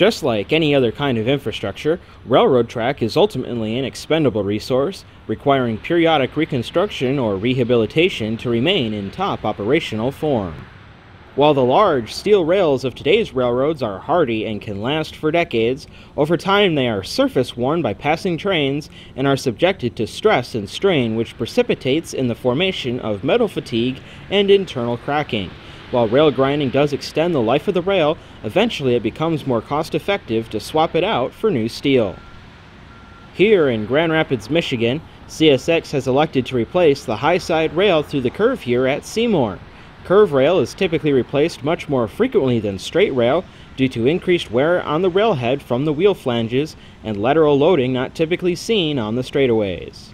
Just like any other kind of infrastructure, railroad track is ultimately an expendable resource, requiring periodic reconstruction or rehabilitation to remain in top operational form. While the large steel rails of today's railroads are hardy and can last for decades, over time they are surface worn by passing trains and are subjected to stress and strain which precipitates in the formation of metal fatigue and internal cracking. While rail grinding does extend the life of the rail, eventually it becomes more cost effective to swap it out for new steel. Here in Grand Rapids, Michigan, CSX has elected to replace the high side rail through the curve here at Seymour. Curve rail is typically replaced much more frequently than straight rail due to increased wear on the railhead from the wheel flanges and lateral loading not typically seen on the straightaways.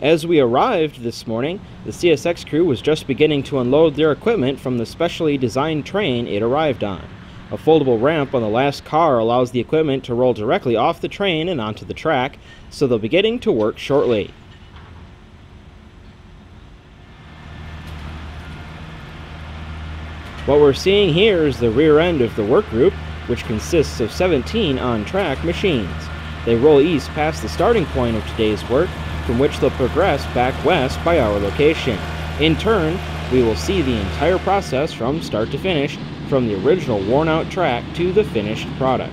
As we arrived this morning, the CSX crew was just beginning to unload their equipment from the specially designed train it arrived on. A foldable ramp on the last car allows the equipment to roll directly off the train and onto the track, so they'll be getting to work shortly. What we're seeing here is the rear end of the work group, which consists of 17 on-track machines. They roll east past the starting point of today's work from which they'll progress back west by our location. In turn, we will see the entire process from start to finish, from the original worn out track to the finished product.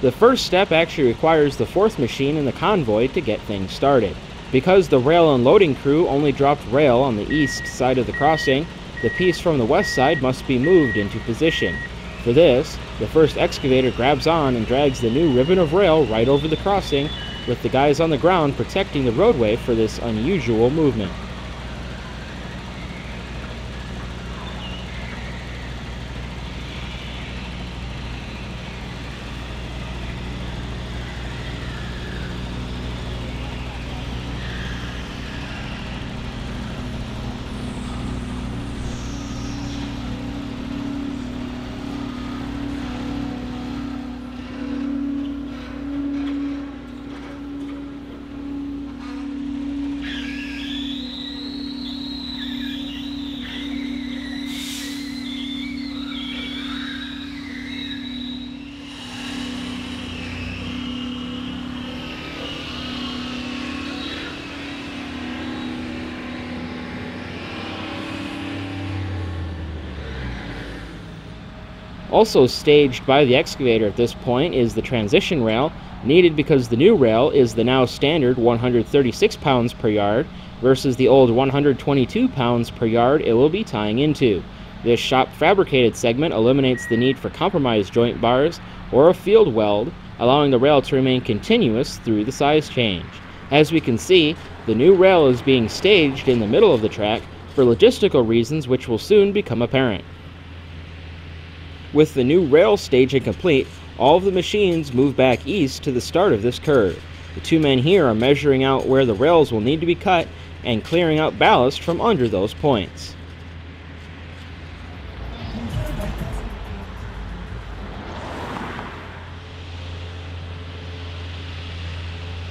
The first step actually requires the fourth machine in the convoy to get things started. Because the rail unloading crew only dropped rail on the east side of the crossing, the piece from the west side must be moved into position. For this, the first excavator grabs on and drags the new ribbon of rail right over the crossing, with the guys on the ground protecting the roadway for this unusual movement. Also staged by the excavator at this point is the transition rail, needed because the new rail is the now standard 136 pounds per yard versus the old 122 pounds per yard it will be tying into. This shop fabricated segment eliminates the need for compromised joint bars or a field weld, allowing the rail to remain continuous through the size change. As we can see, the new rail is being staged in the middle of the track for logistical reasons which will soon become apparent. With the new rail staging complete, all of the machines move back east to the start of this curve. The two men here are measuring out where the rails will need to be cut and clearing out ballast from under those points.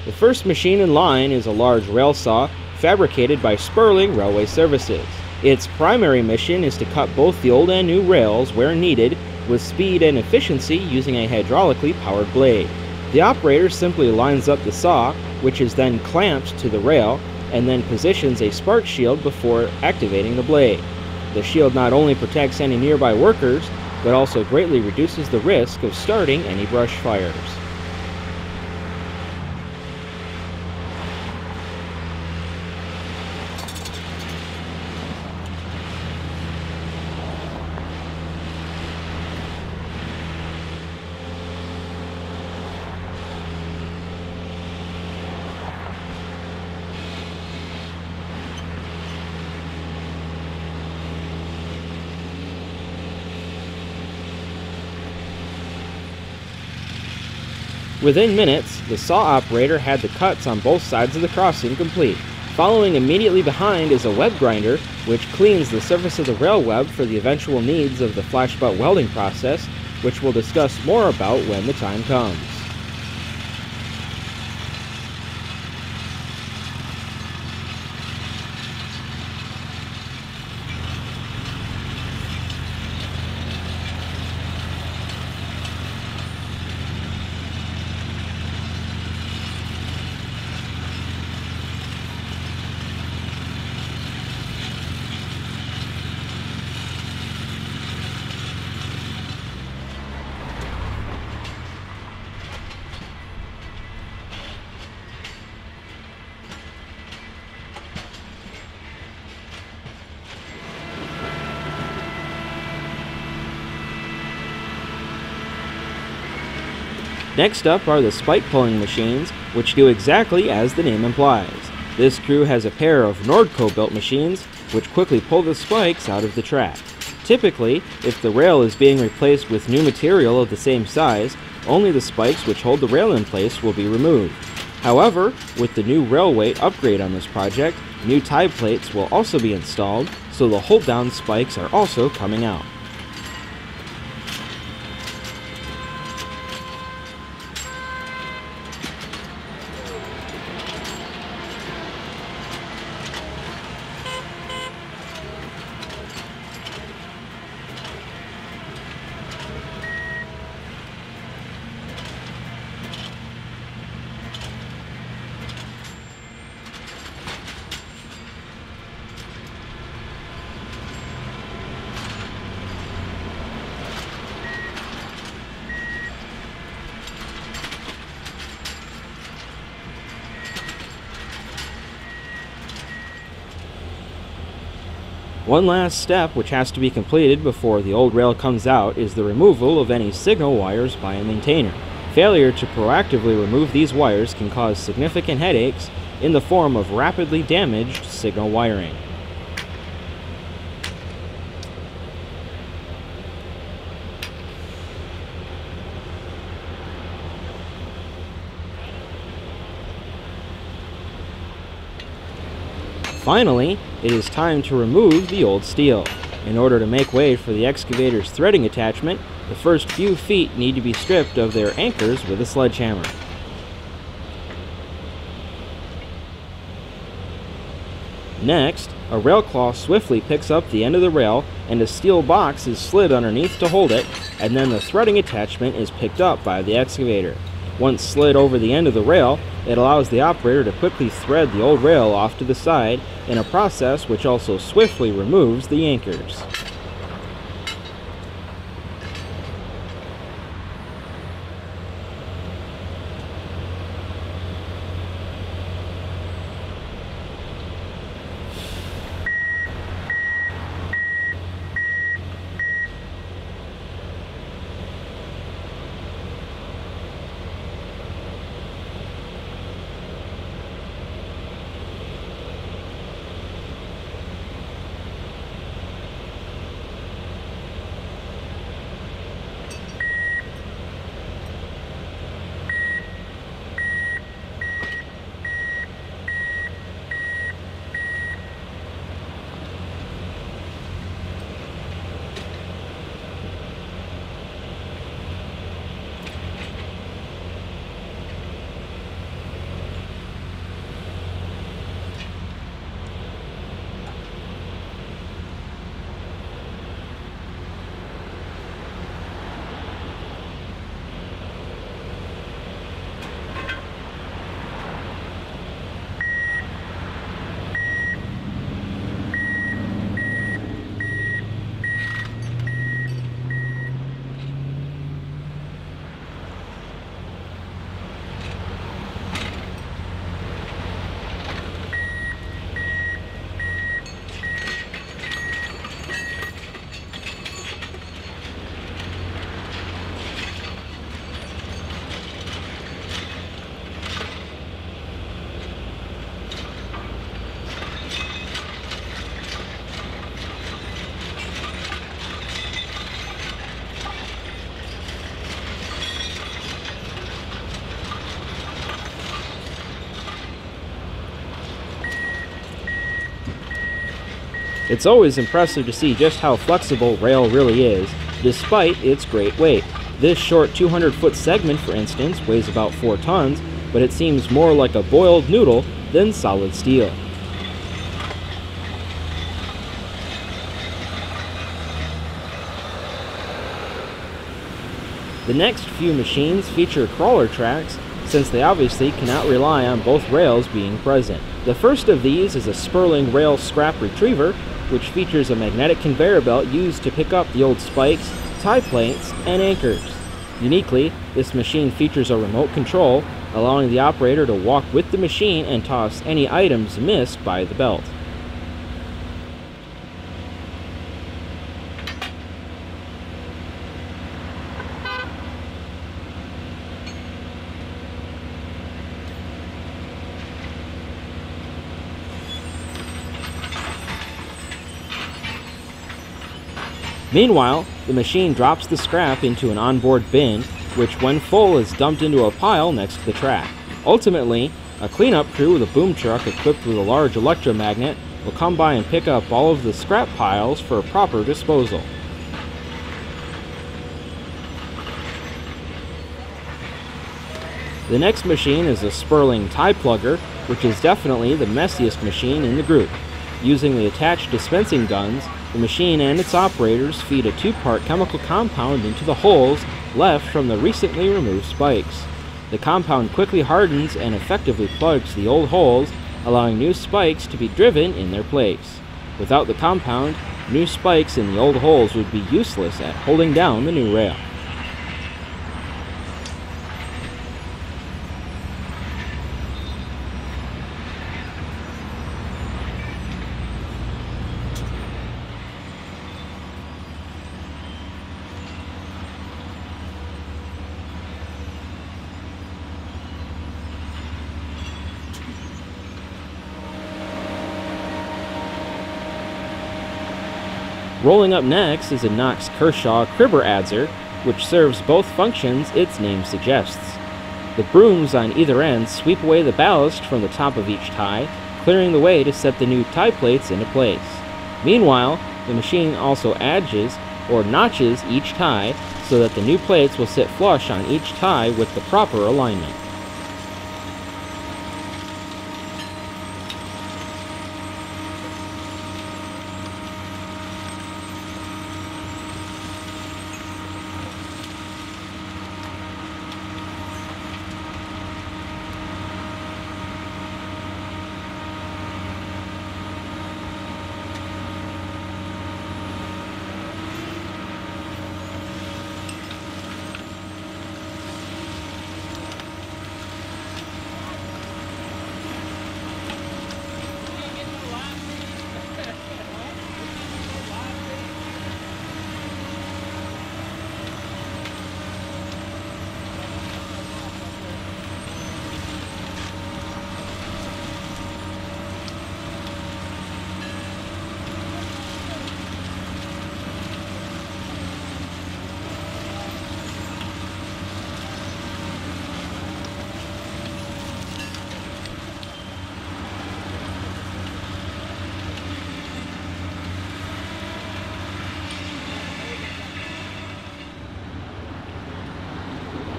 The first machine in line is a large rail saw fabricated by Sperling Railway Services. Its primary mission is to cut both the old and new rails where needed with speed and efficiency using a hydraulically powered blade. The operator simply lines up the saw, which is then clamped to the rail, and then positions a spark shield before activating the blade. The shield not only protects any nearby workers, but also greatly reduces the risk of starting any brush fires. Within minutes, the saw operator had the cuts on both sides of the crossing complete. Following immediately behind is a web grinder, which cleans the surface of the rail web for the eventual needs of the flash butt welding process, which we'll discuss more about when the time comes. Next up are the spike pulling machines, which do exactly as the name implies. This crew has a pair of Nordco built machines, which quickly pull the spikes out of the track. Typically, if the rail is being replaced with new material of the same size, only the spikes which hold the rail in place will be removed. However, with the new railway upgrade on this project, new tie plates will also be installed, so the hold down spikes are also coming out. One last step which has to be completed before the old rail comes out is the removal of any signal wires by a maintainer. Failure to proactively remove these wires can cause significant headaches in the form of rapidly damaged signal wiring. Finally, it is time to remove the old steel. In order to make way for the excavator's threading attachment, the first few feet need to be stripped of their anchors with a sledgehammer. Next, a rail claw swiftly picks up the end of the rail and a steel box is slid underneath to hold it, and then the threading attachment is picked up by the excavator. Once slid over the end of the rail, it allows the operator to quickly thread the old rail off to the side in a process which also swiftly removes the anchors. It's always impressive to see just how flexible rail really is, despite its great weight. This short 200 foot segment, for instance, weighs about 4 tons, but it seems more like a boiled noodle than solid steel. The next few machines feature crawler tracks since they obviously cannot rely on both rails being present. The first of these is a Sperling Rail Scrap Retriever, which features a magnetic conveyor belt used to pick up the old spikes, tie plates, and anchors. Uniquely, this machine features a remote control, allowing the operator to walk with the machine and toss any items missed by the belt. Meanwhile, the machine drops the scrap into an onboard bin, which when full is dumped into a pile next to the track. Ultimately, a cleanup crew with a boom truck equipped with a large electromagnet will come by and pick up all of the scrap piles for proper disposal. The next machine is a Sperling tie plugger, which is definitely the messiest machine in the group. Using the attached dispensing guns, the machine and its operators feed a two-part chemical compound into the holes left from the recently removed spikes. The compound quickly hardens and effectively plugs the old holes, allowing new spikes to be driven in their place. Without the compound, new spikes in the old holes would be useless at holding down the new rail. Rolling up next is a Knox Kershaw Kribber Adzer, which serves both functions its name suggests. The brooms on either end sweep away the ballast from the top of each tie, clearing the way to set the new tie plates into place. Meanwhile, the machine also adzes or notches each tie so that the new plates will sit flush on each tie with the proper alignment.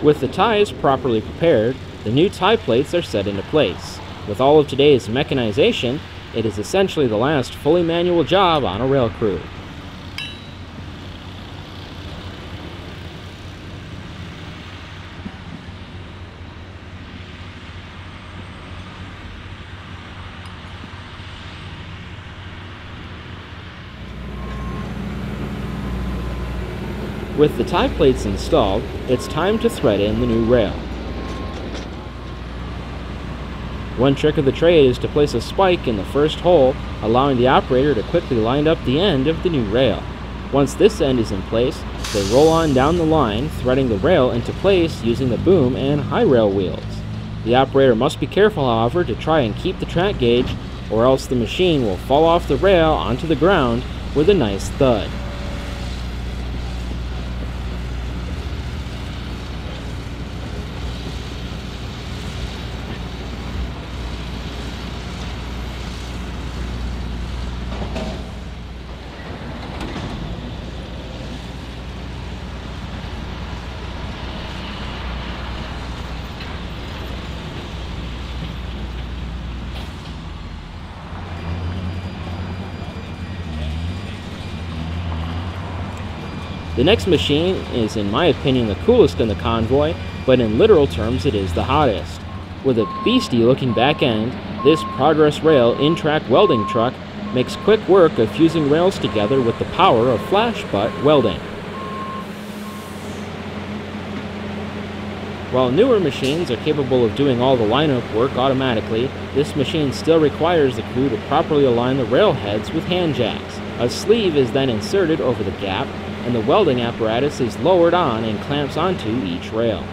With the ties properly prepared, the new tie plates are set into place. With all of today's mechanization, it is essentially the last fully manual job on a rail crew. With the tie plates installed, it's time to thread in the new rail. One trick of the trade is to place a spike in the first hole, allowing the operator to quickly line up the end of the new rail. Once this end is in place, they roll on down the line, threading the rail into place using the boom and high rail wheels. The operator must be careful, however, to try and keep the track gauge, or else the machine will fall off the rail onto the ground with a nice thud. The next machine is in my opinion the coolest in the convoy, but in literal terms it is the hottest. With a beastie looking back end, this Progress Rail in-track welding truck makes quick work of fusing rails together with the power of flash butt welding. While newer machines are capable of doing all the lineup work automatically, this machine still requires the crew to properly align the rail heads with hand jacks. A sleeve is then inserted over the gap, and the welding apparatus is lowered on and clamps onto each rail.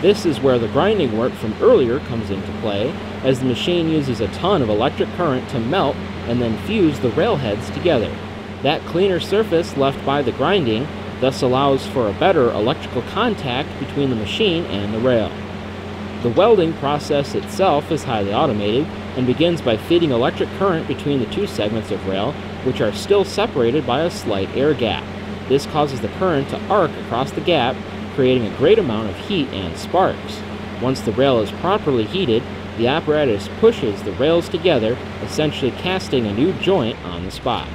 This is where the grinding work from earlier comes into play, as the machine uses a ton of electric current to melt and then fuse the railheads together. That cleaner surface left by the grinding thus allows for a better electrical contact between the machine and the rail. The welding process itself is highly automated and begins by feeding electric current between the two segments of rail, which are still separated by a slight air gap. This causes the current to arc across the gap creating a great amount of heat and sparks. Once the rail is properly heated, the apparatus pushes the rails together, essentially casting a new joint on the spot.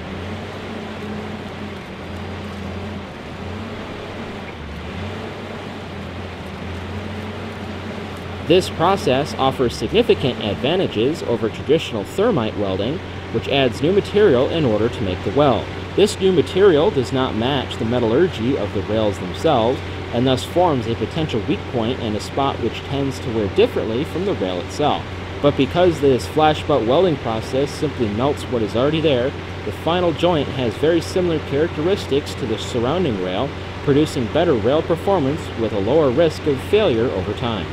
This process offers significant advantages over traditional thermite welding, which adds new material in order to make the weld. This new material does not match the metallurgy of the rails themselves, and thus forms a potential weak point and a spot which tends to wear differently from the rail itself. But because this flash butt welding process simply melts what is already there, the final joint has very similar characteristics to the surrounding rail, producing better rail performance with a lower risk of failure over time.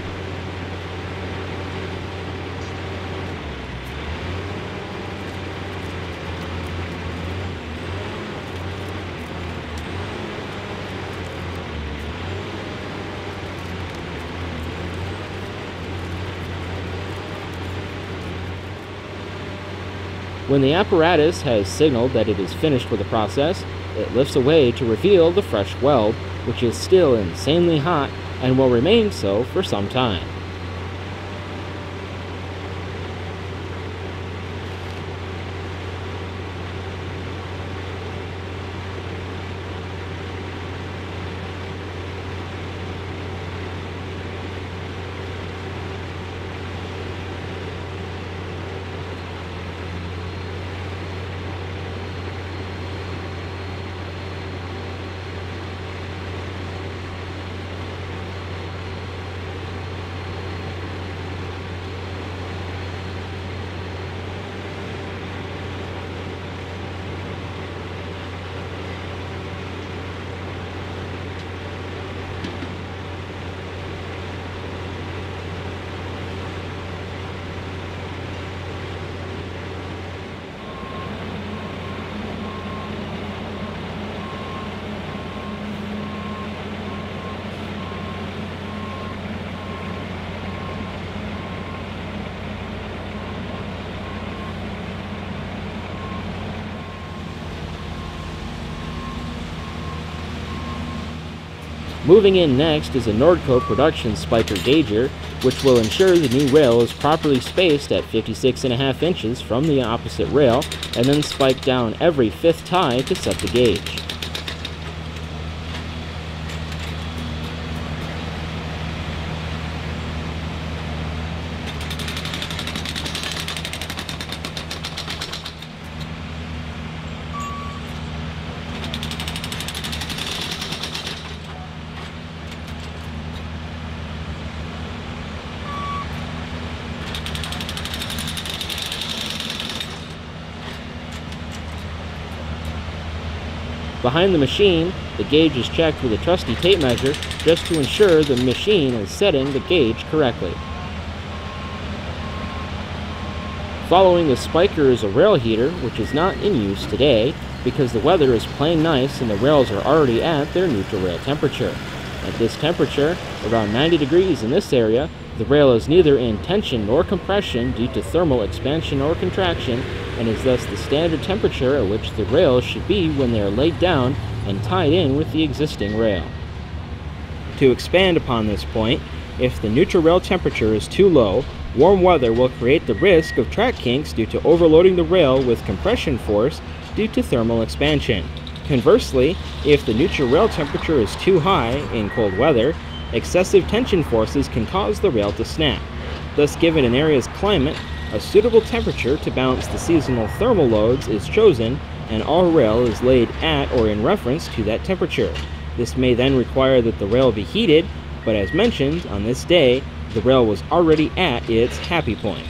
When the apparatus has signaled that it is finished with the process, it lifts away to reveal the fresh weld, which is still insanely hot and will remain so for some time. Moving in next is a Nordco production spiker gauger, which will ensure the new rail is properly spaced at 56.5 inches from the opposite rail, and then spike down every fifth tie to set the gauge. Behind the machine, the gauge is checked with a trusty tape measure just to ensure the machine is setting the gauge correctly. Following the spiker is a rail heater, which is not in use today because the weather is plain nice and the rails are already at their neutral rail temperature. At this temperature, around 90 degrees in this area, the rail is neither in tension nor compression due to thermal expansion or contraction and is thus the standard temperature at which the rails should be when they are laid down and tied in with the existing rail. To expand upon this point, if the neutral rail temperature is too low, Warm weather will create the risk of track kinks due to overloading the rail with compression force due to thermal expansion. Conversely, if the neutral rail temperature is too high in cold weather, excessive tension forces can cause the rail to snap. Thus, given an area's climate, a suitable temperature to balance the seasonal thermal loads is chosen and all rail is laid at or in reference to that temperature. This may then require that the rail be heated, but as mentioned, on this day, the rail was already at its happy point.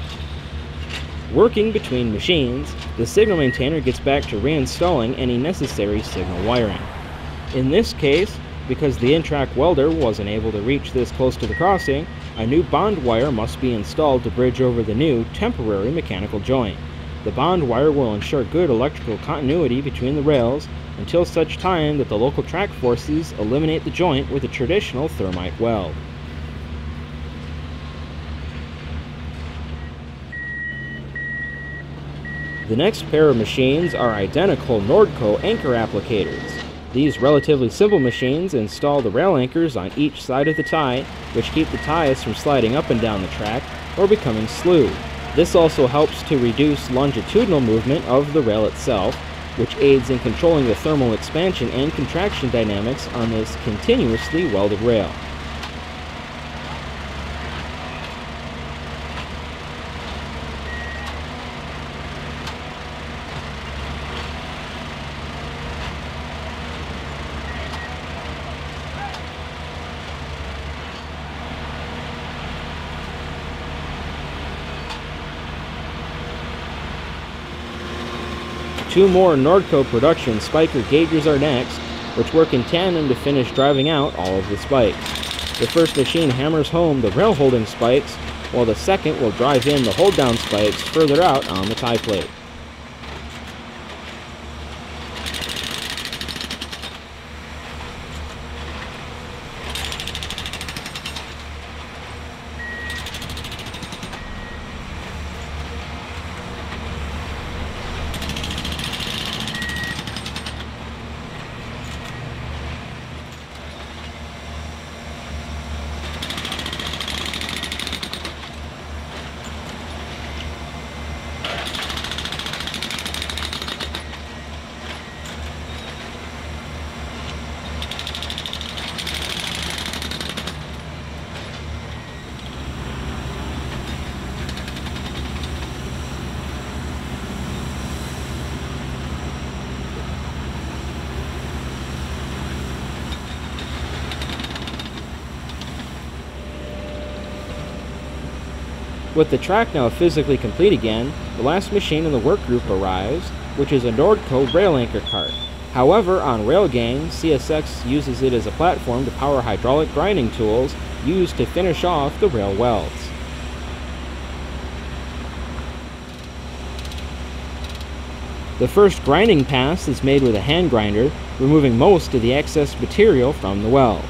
Working between machines, the signal maintainer gets back to reinstalling any necessary signal wiring. In this case, because the in-track welder wasn't able to reach this close to the crossing, a new bond wire must be installed to bridge over the new, temporary mechanical joint. The bond wire will ensure good electrical continuity between the rails until such time that the local track forces eliminate the joint with a traditional thermite weld. The next pair of machines are identical Nordco anchor applicators. These relatively simple machines install the rail anchors on each side of the tie, which keep the ties from sliding up and down the track or becoming slewed. This also helps to reduce longitudinal movement of the rail itself, which aids in controlling the thermal expansion and contraction dynamics on this continuously welded rail. Two more Nordco production spiker gaugers are next, which work in tandem to finish driving out all of the spikes. The first machine hammers home the rail holding spikes, while the second will drive in the hold down spikes further out on the tie plate. With the track now physically complete again, the last machine in the work group arrives, which is a Nordco rail anchor cart. However, on Railgang, CSX uses it as a platform to power hydraulic grinding tools used to finish off the rail welds. The first grinding pass is made with a hand grinder, removing most of the excess material from the weld.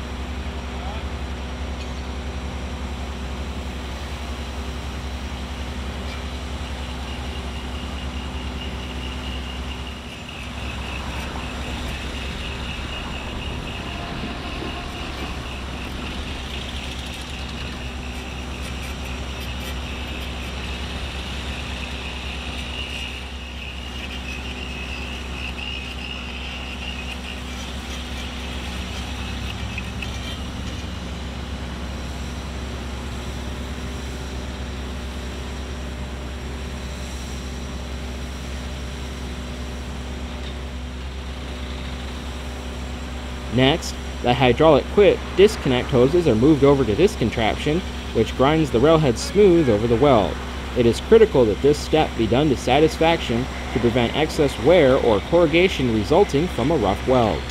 Next, the hydraulic quick disconnect hoses are moved over to this contraption, which grinds the railhead smooth over the weld. It is critical that this step be done to satisfaction to prevent excess wear or corrugation resulting from a rough weld.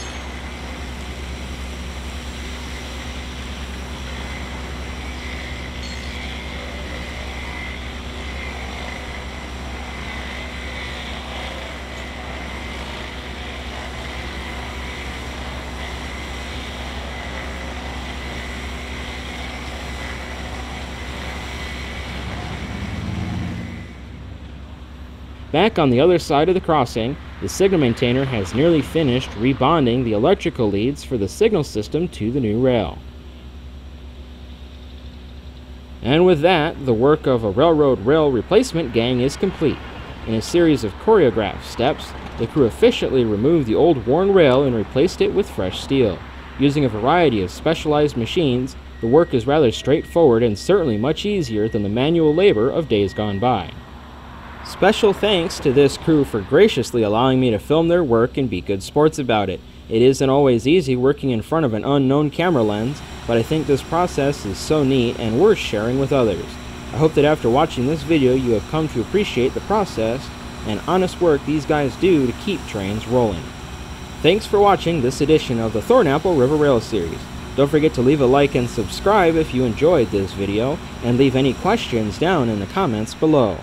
Back on the other side of the crossing, the signal maintainer has nearly finished rebonding the electrical leads for the signal system to the new rail. And with that, the work of a railroad rail replacement gang is complete. In a series of choreographed steps, the crew efficiently removed the old worn rail and replaced it with fresh steel. Using a variety of specialized machines, the work is rather straightforward and certainly much easier than the manual labor of days gone by. Special thanks to this crew for graciously allowing me to film their work and be good sports about it. It isn't always easy working in front of an unknown camera lens, but I think this process is so neat and worth sharing with others. I hope that after watching this video you have come to appreciate the process and honest work these guys do to keep trains rolling. Thanks for watching this edition of the Thornapple River Rail Series. Don't forget to leave a like and subscribe if you enjoyed this video, and leave any questions down in the comments below.